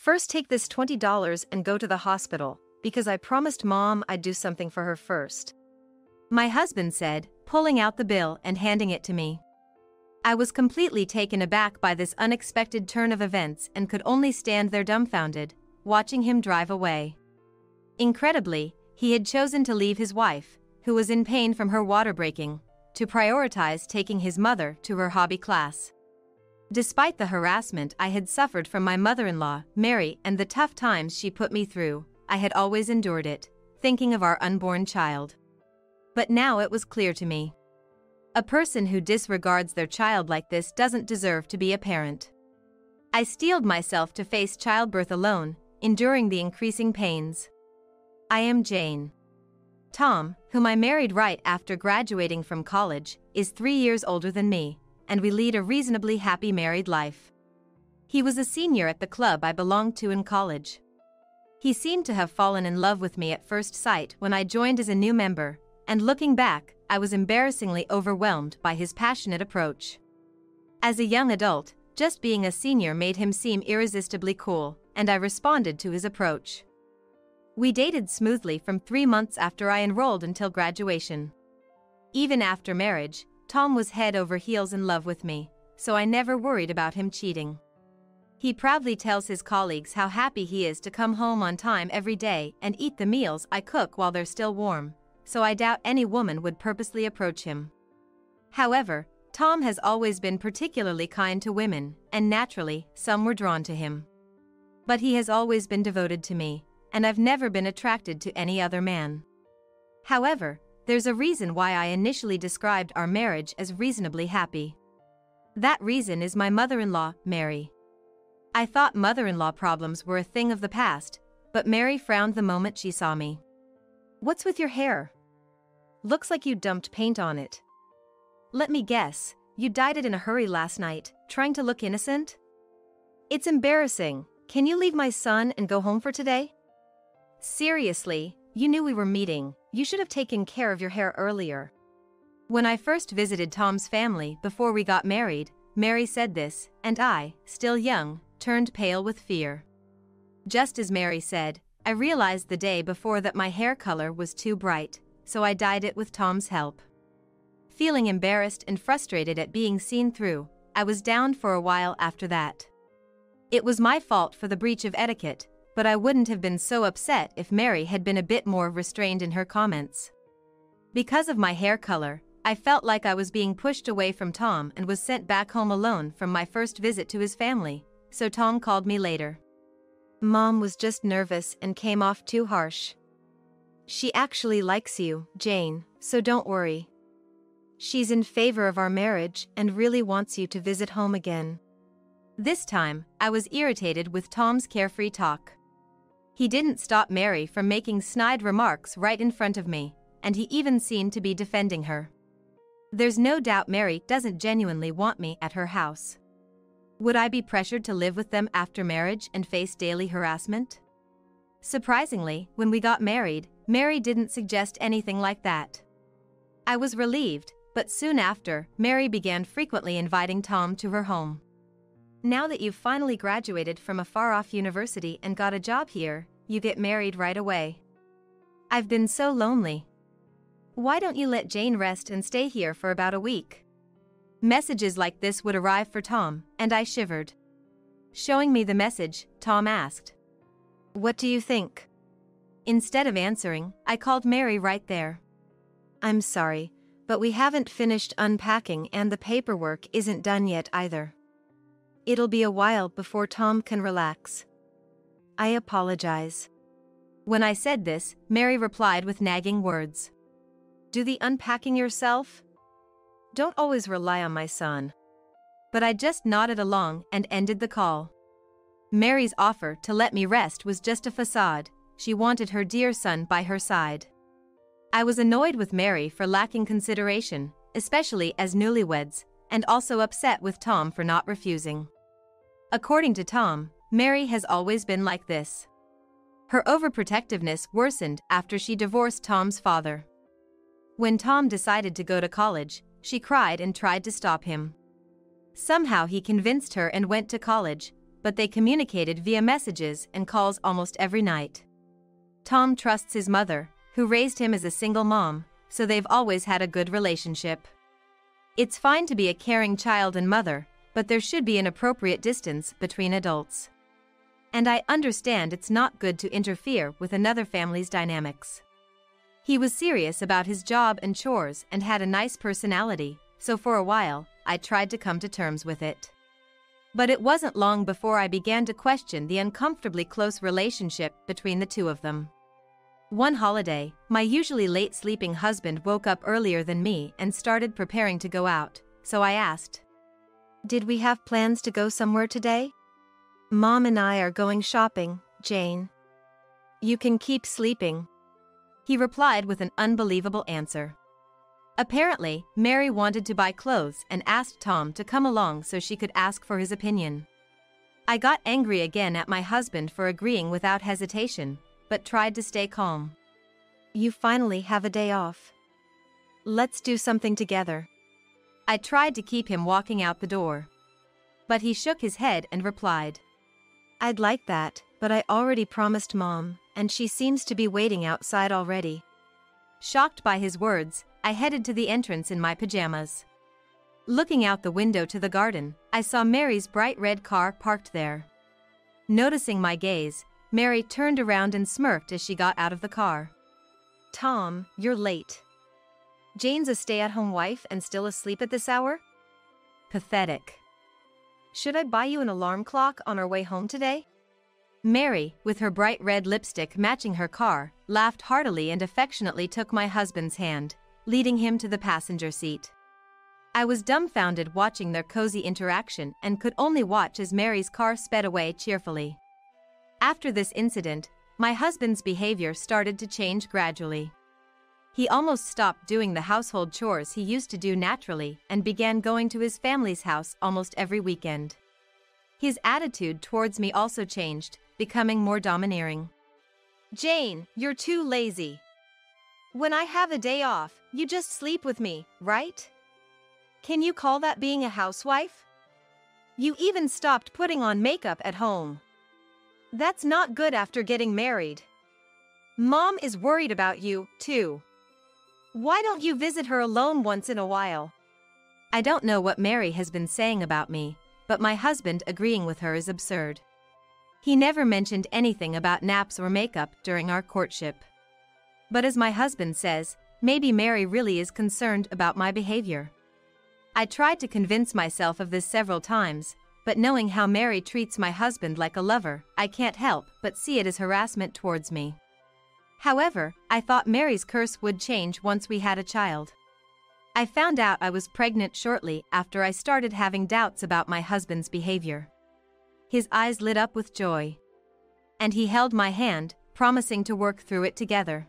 First, take this $20 and go to the hospital, because I promised mom I'd do something for her first. My husband said, pulling out the bill and handing it to me. I was completely taken aback by this unexpected turn of events and could only stand there dumbfounded, watching him drive away. Incredibly, he had chosen to leave his wife, who was in pain from her water breaking, to prioritize taking his mother to her hobby class. Despite the harassment I had suffered from my mother in law, Mary, and the tough times she put me through, I had always endured it, thinking of our unborn child. But now it was clear to me. A person who disregards their child like this doesn't deserve to be a parent. I steeled myself to face childbirth alone, enduring the increasing pains. I am Jane. Tom, whom I married right after graduating from college, is three years older than me, and we lead a reasonably happy married life. He was a senior at the club I belonged to in college. He seemed to have fallen in love with me at first sight when I joined as a new member, and looking back, I was embarrassingly overwhelmed by his passionate approach. As a young adult, just being a senior made him seem irresistibly cool, and I responded to his approach. We dated smoothly from three months after I enrolled until graduation. Even after marriage, Tom was head over heels in love with me, so I never worried about him cheating. He proudly tells his colleagues how happy he is to come home on time every day and eat the meals I cook while they're still warm, so I doubt any woman would purposely approach him. However, Tom has always been particularly kind to women, and naturally, some were drawn to him. But he has always been devoted to me, and I've never been attracted to any other man. However, there's a reason why I initially described our marriage as reasonably happy. That reason is my mother in law, Mary. I thought mother in law problems were a thing of the past, but Mary frowned the moment she saw me. What's with your hair? Looks like you dumped paint on it. Let me guess, you dyed it in a hurry last night, trying to look innocent? It's embarrassing. Can you leave my son and go home for today? Seriously, you knew we were meeting, you should have taken care of your hair earlier. When I first visited Tom's family before we got married, Mary said this, and I, still young, turned pale with fear. Just as Mary said, I realized the day before that my hair color was too bright, so I dyed it with Tom's help. Feeling embarrassed and frustrated at being seen through, I was down for a while after that. It was my fault for the breach of etiquette, but I wouldn't have been so upset if Mary had been a bit more restrained in her comments. Because of my hair color, I felt like I was being pushed away from Tom and was sent back home alone from my first visit to his family, so Tom called me later. Mom was just nervous and came off too harsh. She actually likes you, Jane, so don't worry. She's in favor of our marriage and really wants you to visit home again. This time, I was irritated with Tom's carefree talk. He didn't stop Mary from making snide remarks right in front of me, and he even seemed to be defending her. There's no doubt Mary doesn't genuinely want me at her house. Would I be pressured to live with them after marriage and face daily harassment? Surprisingly, when we got married, Mary didn't suggest anything like that. I was relieved, but soon after, Mary began frequently inviting Tom to her home. Now that you've finally graduated from a far off university and got a job here, you get married right away. I've been so lonely. Why don't you let Jane rest and stay here for about a week? Messages like this would arrive for Tom, and I shivered. Showing me the message, Tom asked, What do you think? Instead of answering, I called Mary right there. I'm sorry, but we haven't finished unpacking and the paperwork isn't done yet either. It'll be a while before Tom can relax. I apologize. When I said this, Mary replied with nagging words. Do the unpacking yourself? Don't always rely on my son. But I just nodded along and ended the call. Mary's offer to let me rest was just a facade, she wanted her dear son by her side. I was annoyed with Mary for lacking consideration, especially as newlyweds, and also upset with Tom for not refusing. According to Tom, Mary has always been like this. Her overprotectiveness worsened after she divorced Tom's father. When Tom decided to go to college, she cried and tried to stop him. Somehow he convinced her and went to college, but they communicated via messages and calls almost every night. Tom trusts his mother, who raised him as a single mom, so they've always had a good relationship. It's fine to be a caring child and mother, but there should be an appropriate distance between adults. And I understand it's not good to interfere with another family's dynamics. He was serious about his job and chores and had a nice personality, so for a while, I tried to come to terms with it. But it wasn't long before I began to question the uncomfortably close relationship between the two of them. One holiday, my usually late sleeping husband woke up earlier than me and started preparing to go out, so I asked, Did we have plans to go somewhere today? Mom and I are going shopping, Jane. You can keep sleeping. He replied with an unbelievable answer. Apparently, Mary wanted to buy clothes and asked Tom to come along so she could ask for his opinion. I got angry again at my husband for agreeing without hesitation, but tried to stay calm. You finally have a day off. Let's do something together. I tried to keep him walking out the door. But he shook his head and replied, I'd like that, but I already promised Mom, and she seems to be waiting outside already. Shocked by his words, I headed to the entrance in my pajamas. Looking out the window to the garden, I saw Mary's bright red car parked there. Noticing my gaze, Mary turned around and smirked as she got out of the car. Tom, you're late. Jane's a stay at home wife and still asleep at this hour? Pathetic. Should I buy you an alarm clock on our way home today? Mary, with her bright red lipstick matching her car, laughed heartily and affectionately took my husband's hand, leading him to the passenger seat. I was dumbfounded watching their cozy interaction and could only watch as Mary's car sped away cheerfully. After this incident, my husband's behavior started to change gradually. He almost stopped doing the household chores he used to do naturally and began going to his family's house almost every weekend. His attitude towards me also changed, becoming more domineering. Jane, you're too lazy. When I have a day off, you just sleep with me, right? Can you call that being a housewife? You even stopped putting on makeup at home. That's not good after getting married. Mom is worried about you, too. Why don't you visit her alone once in a while? I don't know what Mary has been saying about me, but my husband agreeing with her is absurd. He never mentioned anything about naps or makeup during our courtship. But as my husband says, maybe Mary really is concerned about my behavior. I tried to convince myself of this several times, but knowing how Mary treats my husband like a lover, I can't help but see it as harassment towards me. However, I thought Mary's curse would change once we had a child. I found out I was pregnant shortly after I started having doubts about my husband's behavior. His eyes lit up with joy. And he held my hand, promising to work through it together.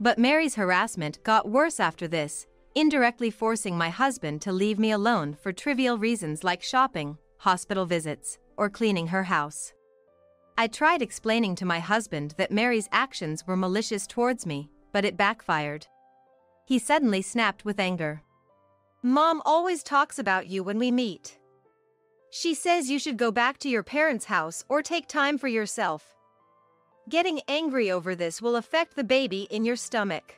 But Mary's harassment got worse after this, indirectly forcing my husband to leave me alone for trivial reasons like shopping, hospital visits, or cleaning her house. I tried explaining to my husband that Mary's actions were malicious towards me, but it backfired. He suddenly snapped with anger. Mom always talks about you when we meet. She says you should go back to your parents' house or take time for yourself. Getting angry over this will affect the baby in your stomach.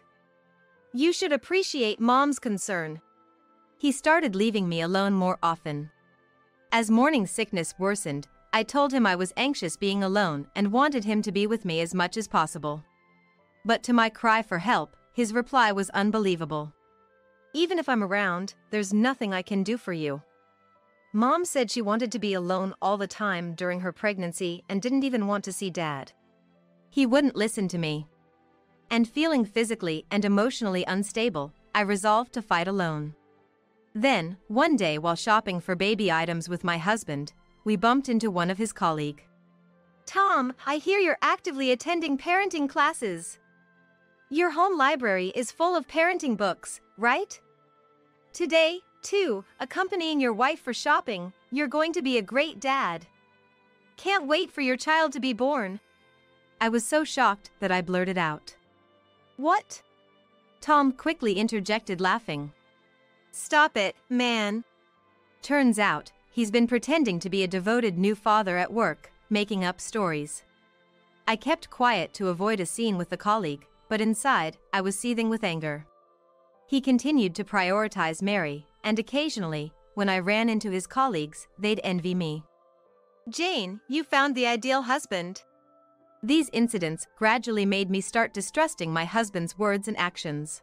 You should appreciate mom's concern. He started leaving me alone more often. As morning sickness worsened, I told him I was anxious being alone and wanted him to be with me as much as possible. But to my cry for help, his reply was unbelievable. Even if I'm around, there's nothing I can do for you. Mom said she wanted to be alone all the time during her pregnancy and didn't even want to see dad. He wouldn't listen to me. And feeling physically and emotionally unstable, I resolved to fight alone. Then, one day while shopping for baby items with my husband, we bumped into one of his colleague. Tom, I hear you're actively attending parenting classes. Your home library is full of parenting books, right? Today, too, accompanying your wife for shopping, you're going to be a great dad. Can't wait for your child to be born. I was so shocked that I blurted out. What? Tom quickly interjected laughing. Stop it, man. Turns out, he's been pretending to be a devoted new father at work, making up stories. I kept quiet to avoid a scene with the colleague, but inside, I was seething with anger. He continued to prioritize Mary, and occasionally, when I ran into his colleagues, they'd envy me. Jane, you found the ideal husband. These incidents gradually made me start distrusting my husband's words and actions.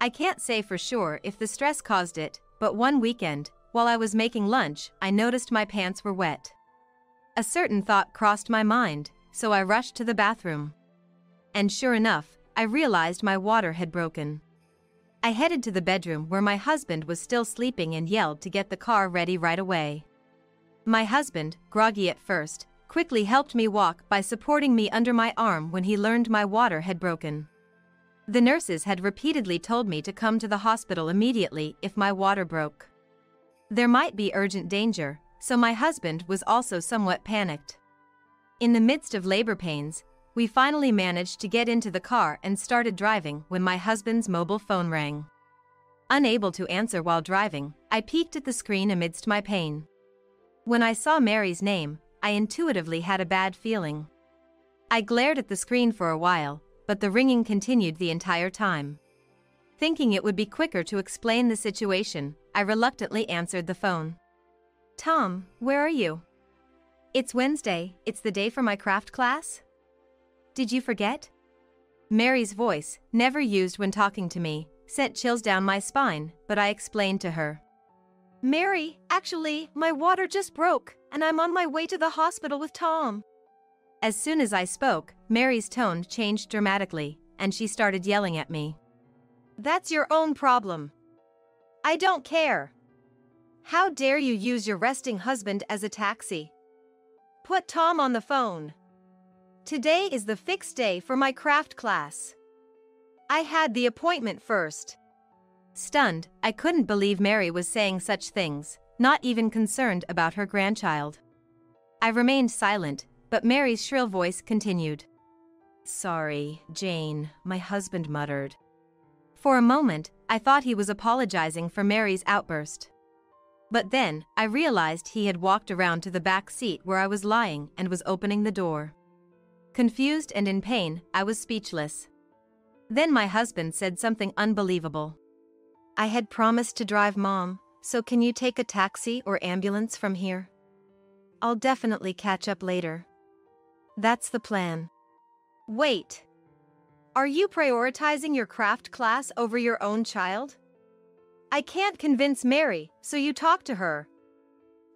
I can't say for sure if the stress caused it, but one weekend, while I was making lunch, I noticed my pants were wet. A certain thought crossed my mind, so I rushed to the bathroom. And sure enough, I realized my water had broken. I headed to the bedroom where my husband was still sleeping and yelled to get the car ready right away. My husband, groggy at first, quickly helped me walk by supporting me under my arm when he learned my water had broken. The nurses had repeatedly told me to come to the hospital immediately if my water broke. There might be urgent danger, so my husband was also somewhat panicked. In the midst of labor pains, we finally managed to get into the car and started driving when my husband's mobile phone rang. Unable to answer while driving, I peeked at the screen amidst my pain. When I saw Mary's name, I intuitively had a bad feeling. I glared at the screen for a while, but the ringing continued the entire time. Thinking it would be quicker to explain the situation, I reluctantly answered the phone. Tom, where are you? It's Wednesday, it's the day for my craft class? Did you forget? Mary's voice, never used when talking to me, sent chills down my spine, but I explained to her. Mary, actually, my water just broke, and I'm on my way to the hospital with Tom. As soon as I spoke, Mary's tone changed dramatically, and she started yelling at me. That's your own problem. I don't care. How dare you use your resting husband as a taxi? Put Tom on the phone. Today is the fixed day for my craft class. I had the appointment first. Stunned, I couldn't believe Mary was saying such things, not even concerned about her grandchild. I remained silent, but Mary's shrill voice continued. Sorry, Jane, my husband muttered. For a moment, I thought he was apologizing for Mary's outburst. But then, I realized he had walked around to the back seat where I was lying and was opening the door. Confused and in pain, I was speechless. Then my husband said something unbelievable. I had promised to drive mom, so can you take a taxi or ambulance from here? I'll definitely catch up later. That's the plan. Wait. Are you prioritizing your craft class over your own child? I can't convince Mary, so you talk to her.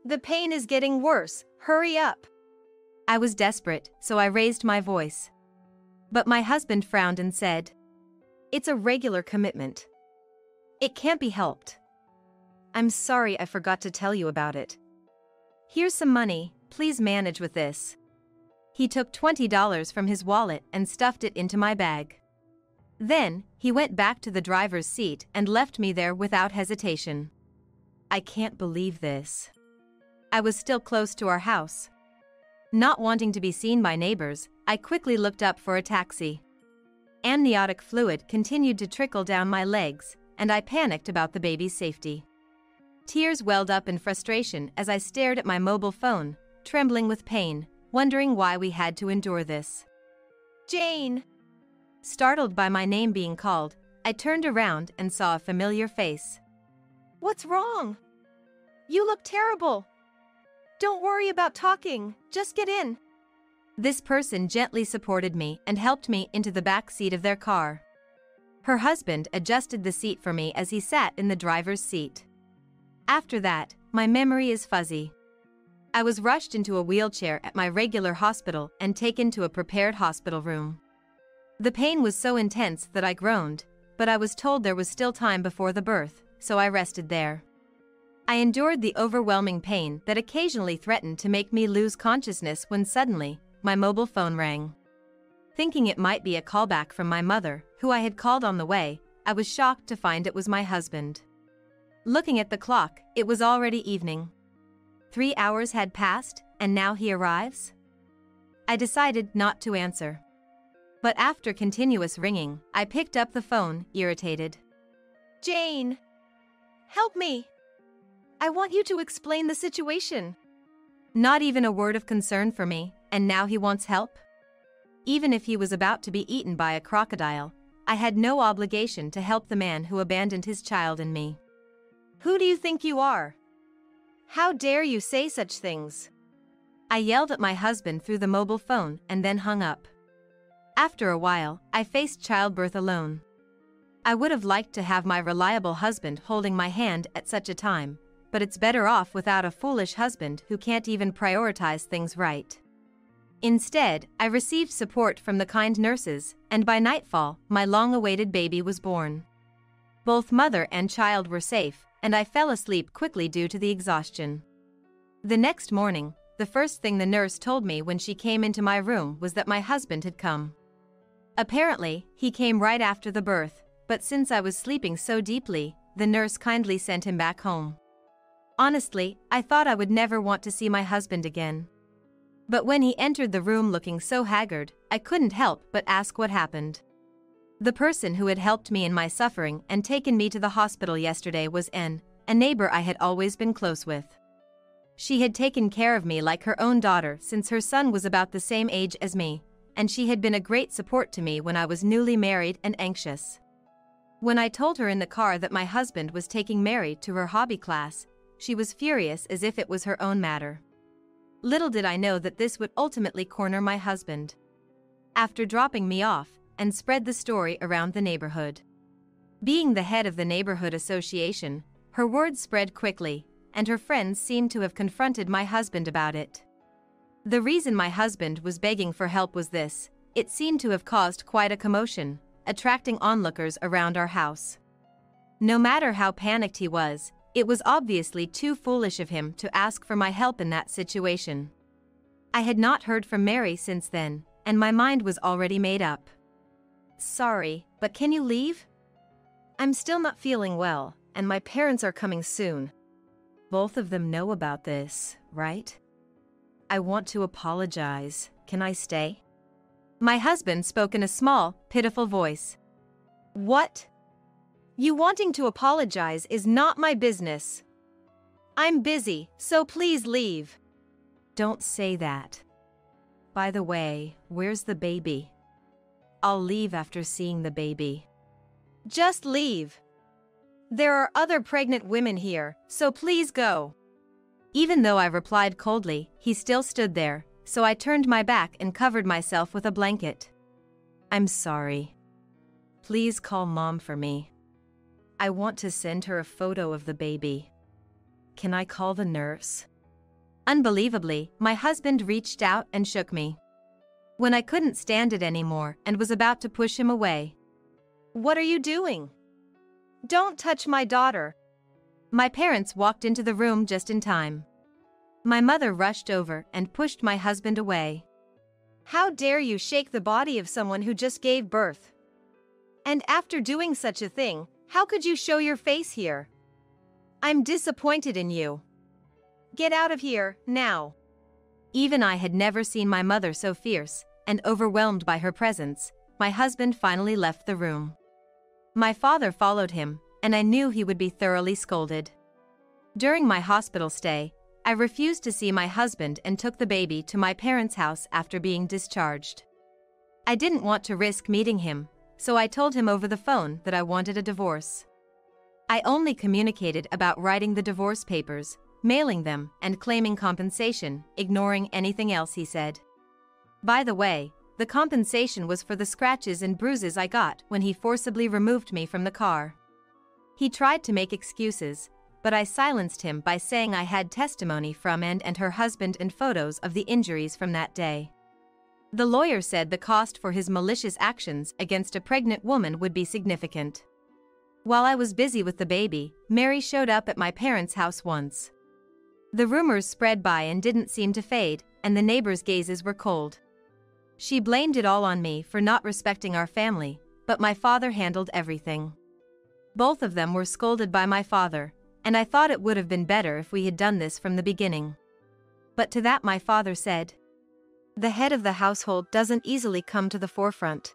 The pain is getting worse, hurry up. I was desperate, so I raised my voice. But my husband frowned and said, It's a regular commitment. It can't be helped. I'm sorry I forgot to tell you about it. Here's some money, please manage with this. He took $20 from his wallet and stuffed it into my bag. Then, he went back to the driver's seat and left me there without hesitation. I can't believe this. I was still close to our house. Not wanting to be seen by neighbors, I quickly looked up for a taxi. Amniotic fluid continued to trickle down my legs, and I panicked about the baby's safety. Tears welled up in frustration as I stared at my mobile phone, trembling with pain, wondering why we had to endure this. Jane! Startled by my name being called, I turned around and saw a familiar face. What's wrong? You look terrible. Don't worry about talking, just get in. This person gently supported me and helped me into the back seat of their car. Her husband adjusted the seat for me as he sat in the driver's seat. After that, my memory is fuzzy. I was rushed into a wheelchair at my regular hospital and taken to a prepared hospital room. The pain was so intense that I groaned, but I was told there was still time before the birth, so I rested there. I endured the overwhelming pain that occasionally threatened to make me lose consciousness when suddenly, my mobile phone rang. Thinking it might be a callback from my mother, who I had called on the way, I was shocked to find it was my husband. Looking at the clock, it was already evening. Three hours had passed, and now he arrives? I decided not to answer. But after continuous ringing, I picked up the phone, irritated. Jane! Help me! I want you to explain the situation. Not even a word of concern for me, and now he wants help? Even if he was about to be eaten by a crocodile, I had no obligation to help the man who abandoned his child and me. Who do you think you are? How dare you say such things? I yelled at my husband through the mobile phone and then hung up. After a while, I faced childbirth alone. I would have liked to have my reliable husband holding my hand at such a time, but it's better off without a foolish husband who can't even prioritize things right. Instead, I received support from the kind nurses, and by nightfall, my long awaited baby was born. Both mother and child were safe, and I fell asleep quickly due to the exhaustion. The next morning, the first thing the nurse told me when she came into my room was that my husband had come. Apparently, he came right after the birth, but since I was sleeping so deeply, the nurse kindly sent him back home. Honestly, I thought I would never want to see my husband again. But when he entered the room looking so haggard, I couldn't help but ask what happened. The person who had helped me in my suffering and taken me to the hospital yesterday was Anne, a neighbor I had always been close with. She had taken care of me like her own daughter since her son was about the same age as me, and she had been a great support to me when I was newly married and anxious. When I told her in the car that my husband was taking Mary to her hobby class, she was furious as if it was her own matter. Little did I know that this would ultimately corner my husband. After dropping me off, Anne spread the story around the neighborhood. Being the head of the neighborhood association, her words spread quickly, and her friends seemed to have confronted my husband about it. The reason my husband was begging for help was this it seemed to have caused quite a commotion, attracting onlookers around our house. No matter how panicked he was, it was obviously too foolish of him to ask for my help in that situation. I had not heard from Mary since then, and my mind was already made up. Sorry, but can you leave? I'm still not feeling well, and my parents are coming soon. Both of them know about this, right? I want to apologize. Can I stay? My husband spoke in a small, pitiful voice. What? You wanting to apologize is not my business. I'm busy, so please leave. Don't say that. By the way, where's the baby? I'll leave after seeing the baby. Just leave. There are other pregnant women here, so please go. Even though I replied coldly, he still stood there, so I turned my back and covered myself with a blanket. I'm sorry. Please call mom for me. I want to send her a photo of the baby. Can I call the nurse? Unbelievably, my husband reached out and shook me. When I couldn't stand it anymore and was about to push him away. What are you doing? Don't touch my daughter. My parents walked into the room just in time. My mother rushed over and pushed my husband away. How dare you shake the body of someone who just gave birth? And after doing such a thing, how could you show your face here? I'm disappointed in you. Get out of here, now. Even I had never seen my mother so fierce, and overwhelmed by her presence, my husband finally left the room. My father followed him, and I knew he would be thoroughly scolded. During my hospital stay, I refused to see my husband and took the baby to my parents' house after being discharged. I didn't want to risk meeting him, so I told him over the phone that I wanted a divorce. I only communicated about writing the divorce papers, mailing them, and claiming compensation, ignoring anything else he said. By the way, the compensation was for the scratches and bruises I got when he forcibly removed me from the car. He tried to make excuses, but I silenced him by saying I had testimony from Anne and her husband and photos of the injuries from that day. The lawyer said the cost for his malicious actions against a pregnant woman would be significant. While I was busy with the baby, Mary showed up at my parents' house once. The rumors spread by Anne didn't seem to fade, and the neighbors' gazes were cold. She blamed it all on me for not respecting our family, but my father handled everything. Both of them were scolded by my father, and I thought it would have been better if we had done this from the beginning. But to that my father said, the head of the household doesn't easily come to the forefront.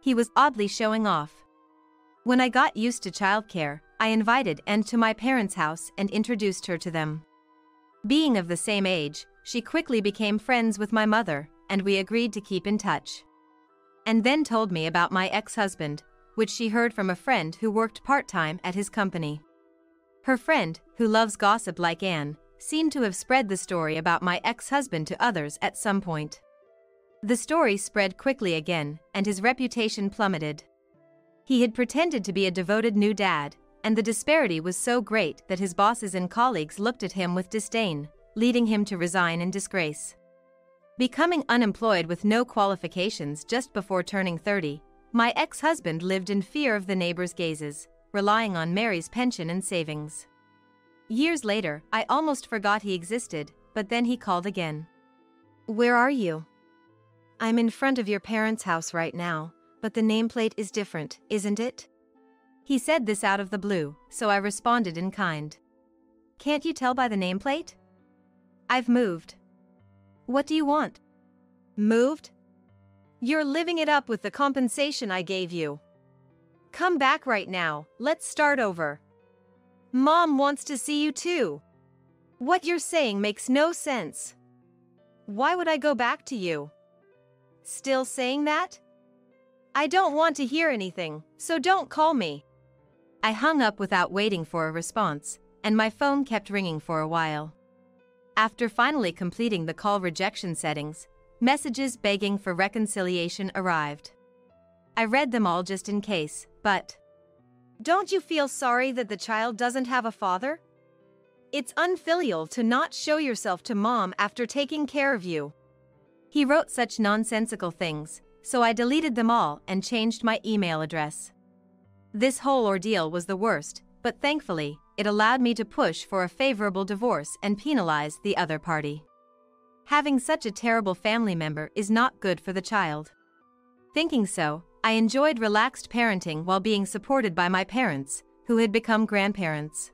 He was oddly showing off. When I got used to childcare, I invited Anne to my parents' house and introduced her to them. Being of the same age, she quickly became friends with my mother, and we agreed to keep in touch. Anne then told me about my ex-husband, which she heard from a friend who worked part-time at his company. Her friend, who loves gossip like Anne, seemed to have spread the story about my ex-husband to others at some point. The story spread quickly again, and his reputation plummeted. He had pretended to be a devoted new dad, and the disparity was so great that his bosses and colleagues looked at him with disdain, leading him to resign in disgrace. Becoming unemployed with no qualifications just before turning 30, my ex-husband lived in fear of the neighbors' gazes, relying on Mary's pension and savings. Years later, I almost forgot he existed, but then he called again. Where are you? I'm in front of your parents' house right now, but the nameplate is different, isn't it? He said this out of the blue, so I responded in kind. Can't you tell by the nameplate? I've moved. What do you want? Moved? You're living it up with the compensation I gave you. Come back right now, let's start over. Mom wants to see you too. What you're saying makes no sense. Why would I go back to you? Still saying that? I don't want to hear anything, so don't call me. I hung up without waiting for a response, and my phone kept ringing for a while. After finally completing the call rejection settings, messages begging for reconciliation arrived. I read them all just in case, but. Don't you feel sorry that the child doesn't have a father? It's unfilial to not show yourself to mom after taking care of you. He wrote such nonsensical things, so I deleted them all and changed my email address. This whole ordeal was the worst, but thankfully, it allowed me to push for a favorable divorce and penalize the other party. Having such a terrible family member is not good for the child. Thinking so, I enjoyed relaxed parenting while being supported by my parents, who had become grandparents.